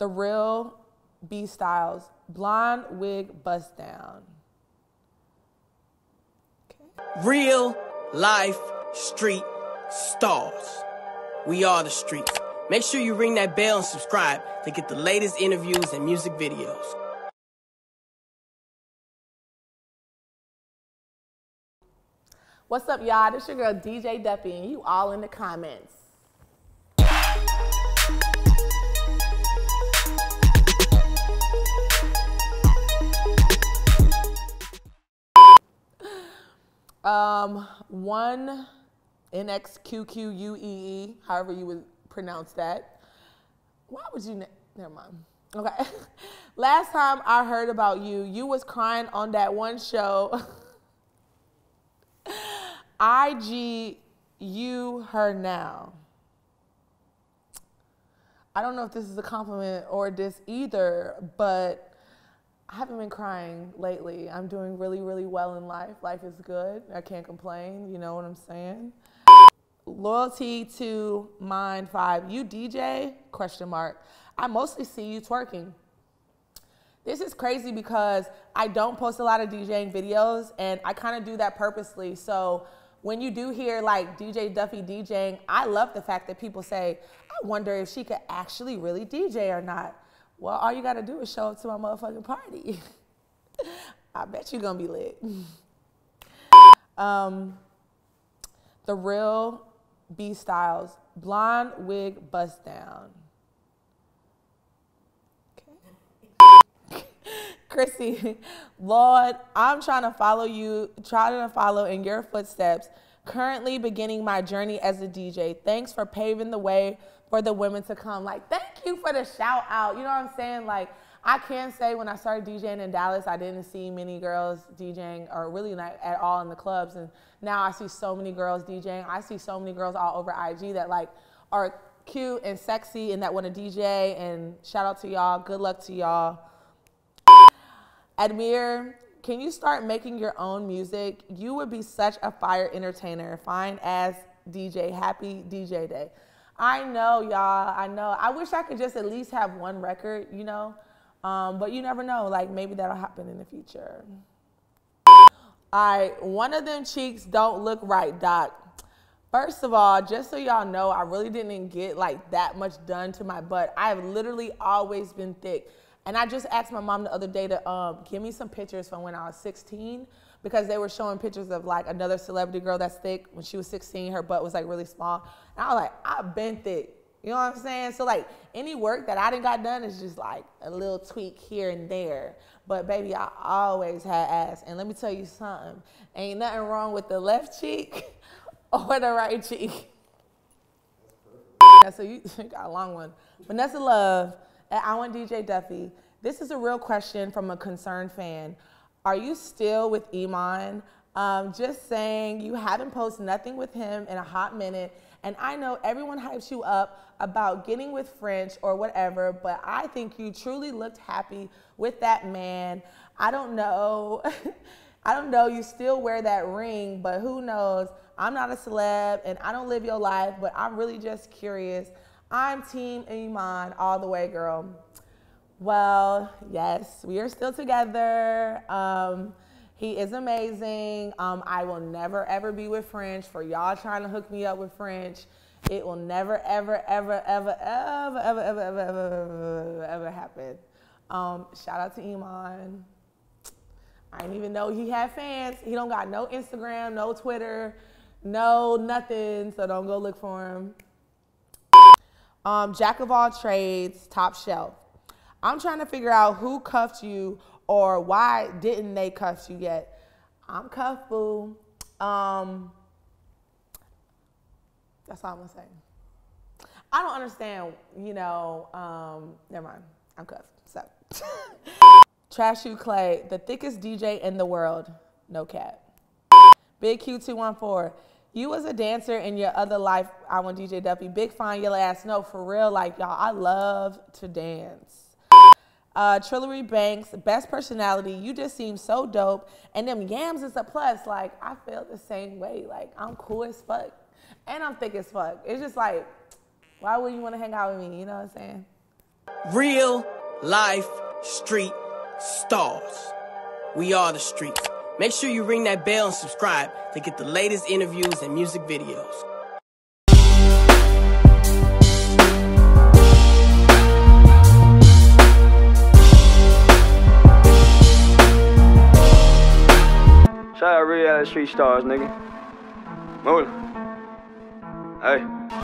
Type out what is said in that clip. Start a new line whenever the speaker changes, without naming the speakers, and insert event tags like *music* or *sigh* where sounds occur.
The real B Styles, blonde wig bust down.
Okay. Real life street stars. We are the streets. Make sure you ring that bell and subscribe to get the latest interviews and music videos.
What's up, y'all? This your girl DJ Duffey, and you all in the comments. Um, one NXQQUEE, however you would pronounce that. Why would you? Ne- Never mind. Okay. *laughs* Last time I heard about you, you was crying on that one show. *laughs* IG you her now. I don't know if this is a compliment or this either, but I haven't been crying lately. I'm doing really, really well in life. Life is good. I can't complain. You know what I'm saying? Loyalty to Mind Five. You DJ? Question mark. I mostly see you twerking. This is crazy because I don't post a lot of DJing videos and I kind of do that purposely. So when you do hear like DJ Duffey DJing, I love the fact that people say, I wonder if she could actually really DJ or not. Well, all you gotta do is show up to my motherfucking party. *laughs* I bet you're gonna be lit. *laughs* um, the real B Styles, blonde wig bust down. Okay. *laughs* Chrissy, Lord, I'm trying to follow you, trying to follow in your footsteps. Currently beginning my journey as a DJ. Thanks for paving the way for the women to come. Like, thank you for the shout out. You know what I'm saying? Like, I can say when I started DJing in Dallas, I didn't see many girls DJing or really not at all in the clubs. And now I see so many girls DJing. I see so many girls all over IG that like are cute and sexy and that want to DJ. And shout out to y'all. Good luck to y'all. Admir, can you start making your own music? You would be such a fire entertainer. Fine as DJ. Happy DJ Day. I know, y'all. I know. I wish I could just at least have one record, you know? Um, but you never know. Like, maybe that'll happen in the future. All right. One of them cheeks don't look right, Doc. First of all, just so y'all know, I really didn't get like that much done to my butt. I have literally always been thick. And I just asked my mom the other day to um, give me some pictures from when I was 16 because they were showing pictures of like another celebrity girl that's thick. When she was 16, her butt was like really small. And I was like, I've been thick. You know what I'm saying? So like any work that I didn't got done is just like a little tweak here and there. But baby, I always had ass. And let me tell you something. Ain't nothing wrong with the left cheek *laughs* or the right cheek. Yeah, so you, *laughs* you got a long one. Vanessa Love. I want DJ Duffey. This is a real question from a concerned fan. Are you still with Iman? Um, just saying you haven't posted nothing with him in a hot minute. And I know everyone hypes you up about getting with French or whatever, but I think you truly looked happy with that man. I don't know. *laughs* I don't know. You still wear that ring, but who knows? I'm not a celeb and I don't live your life, but I'm really just curious. I'm Team Iman all the way, girl. Well, yes, we are still together. Um, he is amazing. Um, I will never ever be with French. For y'all trying to hook me up with French, it will never ever ever ever ever ever ever ever ever ever happen. Um, shout out to Iman. I didn't even know he had fans. He don't got no Instagram, no Twitter, no nothing. So don't go look for him. Um, jack of all trades, top shelf. I'm trying to figure out who cuffed you or why didn't they cuff you yet. I'm cuffed, boo. Um, that's all I'm gonna say. I don't understand, you know, um, never mind. I'm cuffed. So *laughs* Trash You Clay, the thickest DJ in the world. No cap. Big Q214. You was a dancer in your other life. I want DJ Duffey. Big fine yellow ass. No, for real. Like y'all, I love to dance. Uh, Trillary Banks, best personality. You just seem so dope. And them yams is a plus. Like I feel the same way. Like I'm cool as fuck, and I'm thick as fuck. It's just like, why would you want to hang out with me? You know what I'm saying?
Real life street stars. We are the streets. Make sure you ring that bell and subscribe to get the latest interviews and music videos.
Street stars, nigga. Move. Hey.